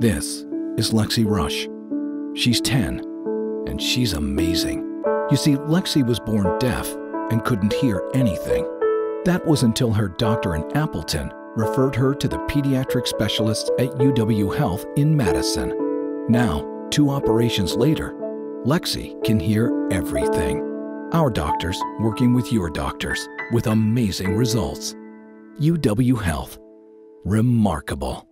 This is Lexi Rush. She's 10, and she's amazing. You see, Lexi was born deaf and couldn't hear anything. That was until her doctor in Appleton referred her to the pediatric specialists at UW Health in Madison. Now, two operations later, Lexi can hear everything. Our doctors working with your doctors with amazing results. UW Health. Remarkable.